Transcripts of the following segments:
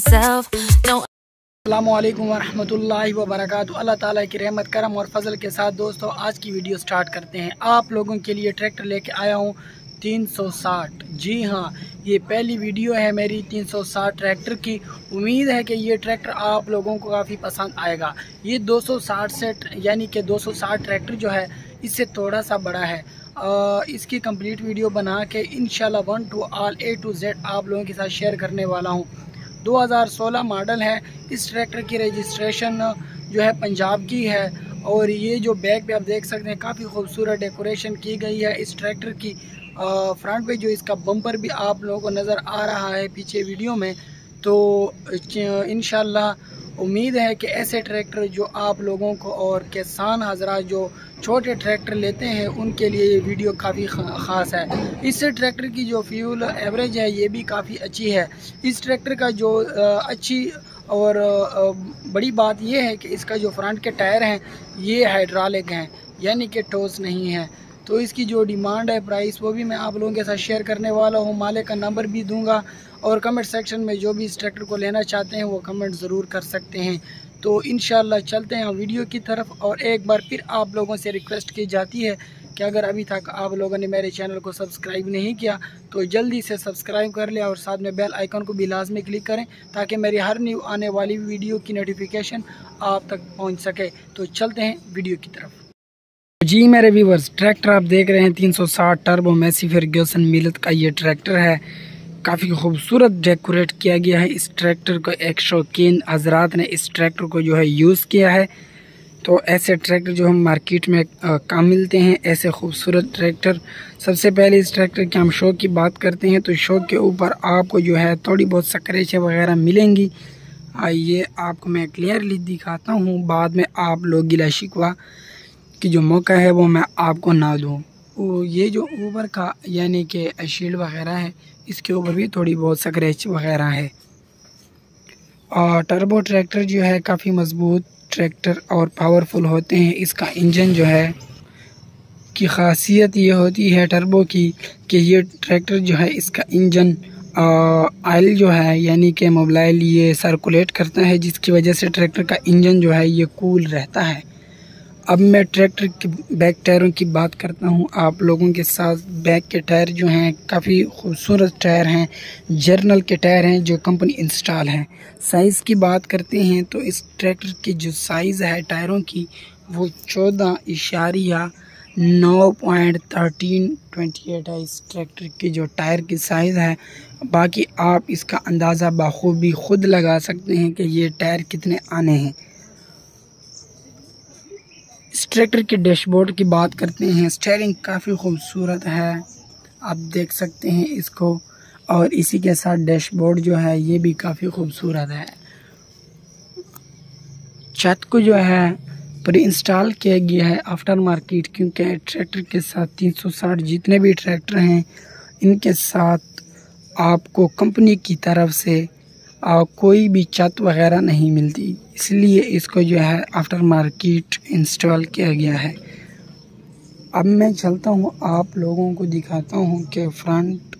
अल्लाम वरहमतुल्लाहि वबरकातुहू अल्लाह ताला की रहमत करम और फजल के साथ दोस्तों आज की वीडियो स्टार्ट करते हैं। आप लोगों के लिए ट्रैक्टर लेके आया हूँ 360 जी हाँ ये पहली वीडियो है मेरी 360 ट्रैक्टर की। उम्मीद है कि ये ट्रैक्टर आप लोगों को काफ़ी पसंद आएगा। ये 260 से यानी कि 260 ट्रैक्टर जो है इससे थोड़ा सा बड़ा है। आ, इसकी कंप्लीट वीडियो बना के इन one to all A to Z आप लोगों के साथ शेयर करने वाला हूँ। 2016 मॉडल है। इस ट्रैक्टर की रजिस्ट्रेशन जो है पंजाब की है। और ये जो बैक पे आप देख सकते हैं, काफ़ी खूबसूरत डेकोरेशन की गई है इस ट्रैक्टर की। फ्रंट पे जो इसका बम्पर भी आप लोगों को नज़र आ रहा है पीछे वीडियो में तो इन उम्मीद है कि ऐसे ट्रैक्टर जो आप लोगों को और किसान हजरा जो छोटे ट्रैक्टर लेते हैं, उनके लिए ये वीडियो काफ़ी ख़ास है। इस ट्रैक्टर की जो फ्यूल एवरेज है, ये भी काफ़ी अच्छी है। इस ट्रैक्टर का जो अच्छी और बड़ी बात यह है कि इसका जो फ्रंट के टायर हैं, ये हाइड्रालिक हैं, यानी कि ठोस नहीं है। तो इसकी जो डिमांड है, प्राइस, वो भी मैं आप लोगों के साथ शेयर करने वाला हूँ। मालिक का नंबर भी दूँगा और कमेंट सेक्शन में जो भी इस ट्रैक्टर को लेना चाहते हैं, वो कमेंट ज़रूर कर सकते हैं। तो इन चलते हैं वीडियो की तरफ़ और एक बार फिर आप लोगों से रिक्वेस्ट की जाती है कि अगर अभी तक आप लोगों ने मेरे चैनल को सब्सक्राइब नहीं किया तो जल्दी से सब्सक्राइब कर लें और साथ में बेल आइकन को भी लाजमी क्लिक करें ताकि मेरी हर न्यू आने वाली वीडियो की नोटिफिकेशन आप तक पहुँच सके। तो चलते हैं वीडियो की तरफ़। जी मेरे व्यूवर्स ट्रैक्टर आप देख रहे हैं 360 टर्बो मैसी फर्ग्यूसन मिलत का ये ट्रैक्टर है। काफ़ी खूबसूरत डेकोरेट किया गया है। इस ट्रैक्टर को एक शौकीन हजरात ने इस ट्रैक्टर को जो है यूज़ किया है। तो ऐसे ट्रैक्टर जो हम मार्केट में काम मिलते हैं, ऐसे खूबसूरत ट्रैक्टर। सबसे पहले इस ट्रैक्टर के हम शौक की बात करते हैं। तो शौक के ऊपर आपको जो है थोड़ी बहुत सक्रेचें वगैरह मिलेंगी। आइए आपको मैं क्लियरली दिखाता हूँ। बाद में आप लोग गिला शिकवा की जो मौका है वो मैं आपको ना दूँ। ये जो ऊपर का यानी कि शील्ड वगैरह है, इसके ऊपर भी थोड़ी बहुत स्क्रैच वगैरह है। और टर्बो ट्रैक्टर जो है, काफ़ी मज़बूत ट्रैक्टर और पावरफुल होते हैं। इसका इंजन जो है, की खासियत ये होती है टर्बो की, कि ये ट्रैक्टर जो है, इसका इंजन आयल जो है, यानी कि मोबाइल ये सर्कुलेट करता है, जिसकी वजह से ट्रैक्टर का इंजन जो है, ये कूल रहता है। अब मैं ट्रैक्टर के, बैक टायरों की बात करता हूँ। आप लोगों के साथ बैक के टायर जो हैं, काफ़ी खूबसूरत टायर हैं, जर्नल के टायर हैं जो कंपनी इंस्टॉल हैं। साइज़ की बात करते हैं तो इस ट्रैक्टर की जो साइज़ है टायरों की, वो चौदह इशारिया नौ पॉइंट थर्टीन ट्वेंटी एट है। इस ट्रैक्टर की जो टायर की साइज़ है, बाकी आप इसका अंदाज़ा बखूबी खुद लगा सकते हैं कि ये टायर कितने आने हैं। इस ट्रैक्टर के डैशबोर्ड की बात करते हैं। स्टेयरिंग काफ़ी खूबसूरत है। आप देख सकते हैं इसको। और इसी के साथ डैशबोर्ड जो है, ये भी काफ़ी खूबसूरत है। छत को जो है प्री इंस्टॉल किया गया है आफ्टर मार्केट क्योंकि ट्रैक्टर के साथ 360 जितने भी ट्रैक्टर हैं, इनके साथ आपको कंपनी की तरफ़ से आ, कोई भी छत वगैरह नहीं मिलती। इसलिए इसको जो है आफ्टर मार्केट इंस्टॉल किया गया है। अब मैं चलता हूँ आप लोगों को दिखाता हूँ कि फ्रंट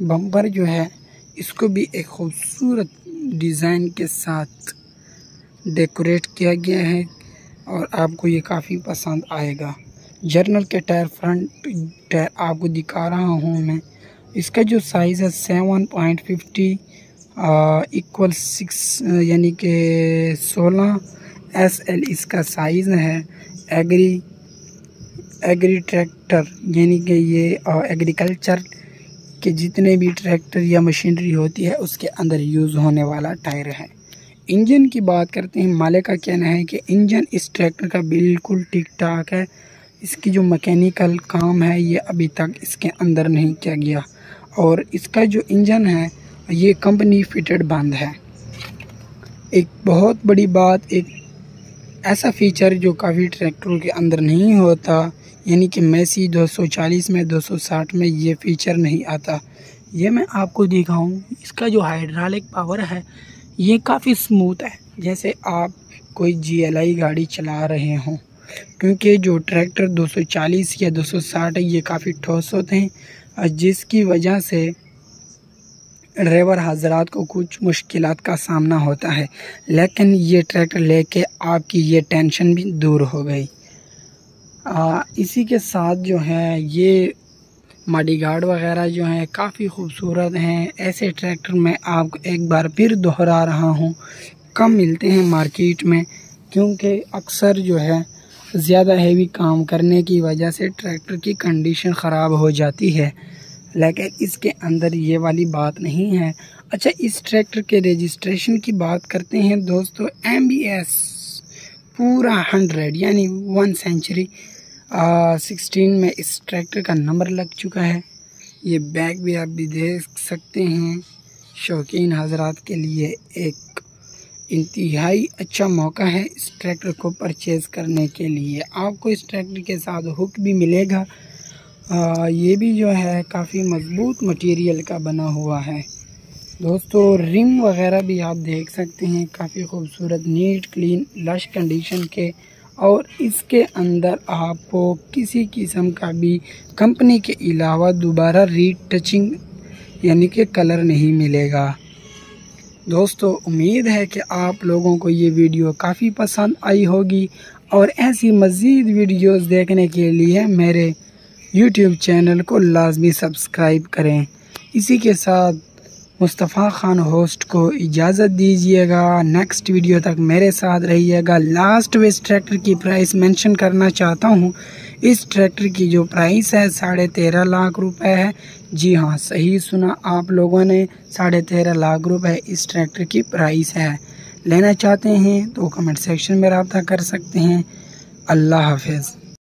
बम्पर जो है इसको भी एक खूबसूरत डिज़ाइन के साथ डेकोरेट किया गया है और आपको ये काफ़ी पसंद आएगा। जर्नल के टायर फ्रंट टायर आपको दिखा रहा हूँ मैं। इसका जो साइज़ है seven point fifty equal six यानी कि सोलह एस एल इसका साइज़ है। एग्री एग्री ट्रैक्टर यानी कि ये एग्रीकल्चर के जितने भी ट्रैक्टर या मशीनरी होती है, उसके अंदर यूज़ होने वाला टायर है। इंजन की बात करते हैं, माले का कहना है कि इंजन इस ट्रैक्टर का बिल्कुल ठीक ठाक है। इसकी जो मैकेनिकल काम है, ये अभी तक इसके अंदर नहीं किया गया। और इसका जो इंजन है ये कंपनी फिटेड बंद है। एक बहुत बड़ी बात, एक ऐसा फीचर जो काफ़ी ट्रैक्टरों के अंदर नहीं होता, यानी कि मैसी 240 में 260 में ये फीचर नहीं आता। ये मैं आपको दिखाऊँ, इसका जो हाइड्रालिक पावर है, ये काफ़ी स्मूथ है। जैसे आप कोई जीएलआई गाड़ी चला रहे हों, क्योंकि जो ट्रैक्टर 240 या 260 है, ये काफ़ी ठोस होते हैं, और जिसकी वजह से ड्राइवर हजरात को कुछ मुश्किल का सामना होता है लेकिन ये ट्रैक्टर लेके आपकी ये टेंशन भी दूर हो गई। आ, इसी के साथ जो है ये माडी गार्ड वगैरह जो हैं काफ़ी खूबसूरत हैं। ऐसे ट्रैक्टर मैं आपको एक बार फिर दोहरा रहा हूँ। कम मिलते हैं मार्केट में? क्योंकि अक्सर जो है ज़्यादा हेवी काम करने की वजह से ट्रैक्टर की कंडीशन ख़राब हो जाती है। लेकिन इसके अंदर ये वाली बात नहीं है। अच्छा इस ट्रैक्टर के रजिस्ट्रेशन की बात करते हैं दोस्तों एस पूरा हंड्रेड यानी वन सेंचुरी सिक्सटीन में इस ट्रैक्टर का नंबर लग चुका है। ये बैग भी आप भी देख सकते हैं। शौकीन हजरात के लिए एक इंतहाई अच्छा मौका है इस ट्रैक्टर को परचेज़ करने के लिए। आपको इस ट्रैक्टर के साथ हुक भी मिलेगा। ये भी जो है काफ़ी मज़बूत मटेरियल का बना हुआ है। दोस्तों, रिम वगैरह भी आप देख सकते हैं, काफ़ी खूबसूरत, नीट क्लीन लश कंडीशन के। और इसके अंदर आपको किसी किस्म का भी कंपनी के अलावा दोबारा रीटचिंग यानी कि कलर नहीं मिलेगा। दोस्तों, उम्मीद है कि आप लोगों को ये वीडियो काफ़ी पसंद आई होगी। और ऐसी मज़ीद वीडियोस देखने के लिए मेरे यूट्यूब चैनल को लाजमी सब्सक्राइब करें। इसी के साथ मुस्तफ़ा ख़ान होस्ट को इजाज़त दीजिएगा। नेक्स्ट वीडियो तक मेरे साथ रहिएगा। लास्ट में इस ट्रैक्टर की प्राइस मेंशन करना चाहता हूँ। इस ट्रैक्टर की जो प्राइस है, साढ़े तेरह लाख रुपए है। जी हाँ सही सुना आप लोगों ने। साढ़े तेरह लाख रुपए इस ट्रैक्टर की प्राइस है। लेना चाहते हैं तो कमेंट सेक्शन में रबता कर सकते हैं। अल्लाह हाफिज़।